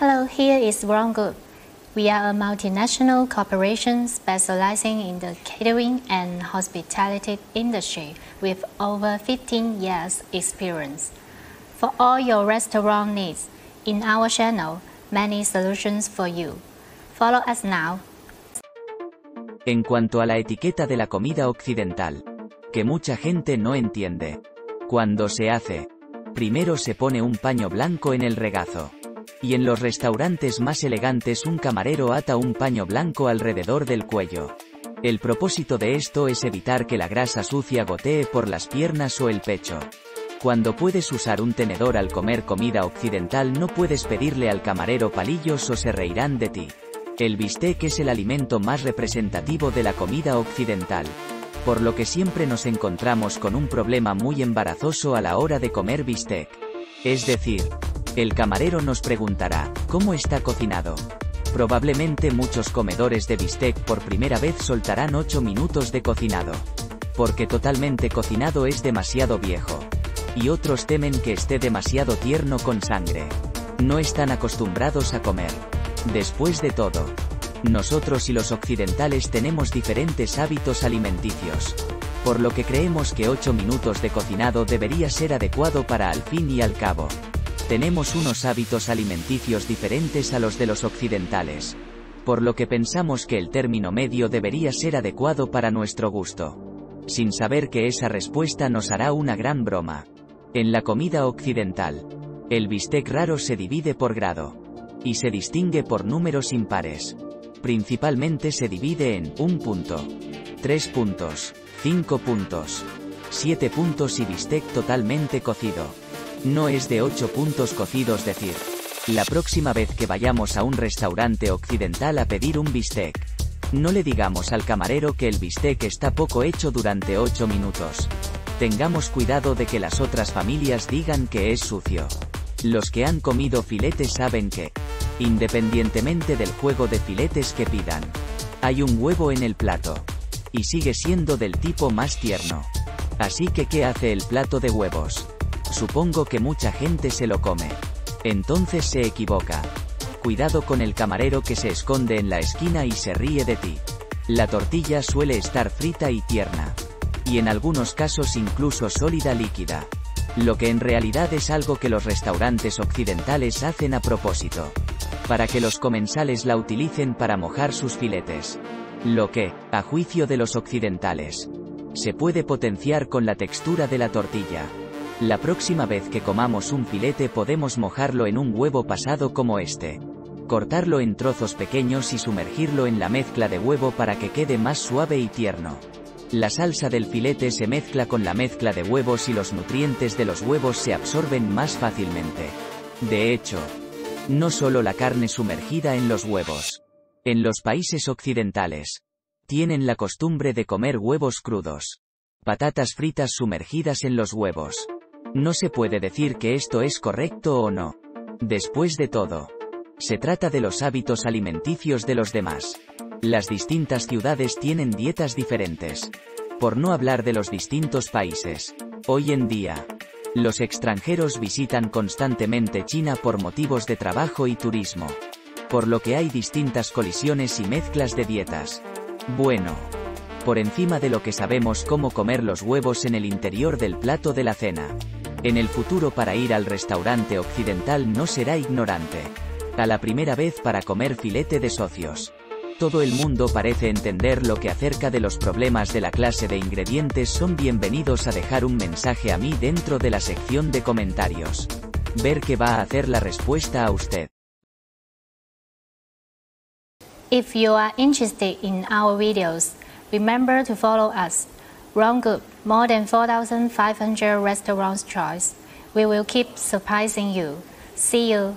Hello, here is Wrong Group. We are a multinational corporation specializing in the catering and hospitality industry with over 15 years experience. For all your restaurant needs, in our channel, many solutions for you. Follow us now. En cuanto a la etiqueta de la comida occidental, que mucha gente no entiende. Cuando se hace, primero se pone un paño blanco en el regazo. Y en los restaurantes más elegantes un camarero ata un paño blanco alrededor del cuello. El propósito de esto es evitar que la grasa sucia gotee por las piernas o el pecho. Cuando puedes usar un tenedor al comer comida occidental no puedes pedirle al camarero palillos o se reirán de ti. El bistec es el alimento más representativo de la comida occidental. Por lo que siempre nos encontramos con un problema muy embarazoso a la hora de comer bistec. Es decir, el camarero nos preguntará, ¿cómo está cocinado? Probablemente muchos comedores de bistec por primera vez soltarán 8 minutos de cocinado. Porque totalmente cocinado es demasiado viejo. Y otros temen que esté demasiado tierno con sangre. No están acostumbrados a comer. Después de todo, nosotros y los occidentales tenemos diferentes hábitos alimenticios. Por lo que creemos que 8 minutos de cocinado debería ser adecuado para al fin y al cabo tenemos unos hábitos alimenticios diferentes a los de los occidentales. Por lo que pensamos que el término medio debería ser adecuado para nuestro gusto. Sin saber que esa respuesta nos hará una gran broma. En la comida occidental, el bistec raro se divide por grado. Y se distingue por números impares. Principalmente se divide en 1 punto, 3 puntos, 5 puntos, 7 puntos y bistec totalmente cocido. No es de 8 puntos cocidos decir. La próxima vez que vayamos a un restaurante occidental a pedir un bistec, no le digamos al camarero que el bistec está poco hecho durante 8 minutos. Tengamos cuidado de que las otras familias digan que es sucio. Los que han comido filetes saben que, independientemente del juego de filetes que pidan, hay un huevo en el plato. Y sigue siendo del tipo más tierno. Así que ¿qué hace el plato de huevos? Supongo que mucha gente se lo come. Entonces se equivoca. Cuidado con el camarero que se esconde en la esquina y se ríe de ti. La tortilla suele estar frita y tierna. Y en algunos casos incluso sólida líquida. Lo que en realidad es algo que los restaurantes occidentales hacen a propósito. Para que los comensales la utilicen para mojar sus filetes. Lo que, a juicio de los occidentales, se puede potenciar con la textura de la tortilla. La próxima vez que comamos un filete podemos mojarlo en un huevo pasado como este. Cortarlo en trozos pequeños y sumergirlo en la mezcla de huevo para que quede más suave y tierno. La salsa del filete se mezcla con la mezcla de huevos y los nutrientes de los huevos se absorben más fácilmente. De hecho, no solo la carne sumergida en los huevos. En los países occidentales, tienen la costumbre de comer huevos crudos. Patatas fritas sumergidas en los huevos. No se puede decir que esto es correcto o no. Después de todo, se trata de los hábitos alimenticios de los demás. Las distintas ciudades tienen dietas diferentes. Por no hablar de los distintos países. Hoy en día, los extranjeros visitan constantemente China por motivos de trabajo y turismo. Por lo que hay distintas colisiones y mezclas de dietas. Bueno. Por encima de lo que sabemos cómo comer los huevos en el interior del plato de la cena. En el futuro para ir al restaurante occidental no será ignorante. A la primera vez para comer filete de socios. Todo el mundo parece entender lo que acerca de los problemas de la clase de ingredientes son bienvenidos a dejar un mensaje a mí dentro de la sección de comentarios. Ver qué va a hacer la respuesta a usted. If you are interested in our videos, remember to follow us. Wrong more than 4,500 restaurants choice. We will keep surprising you. See you.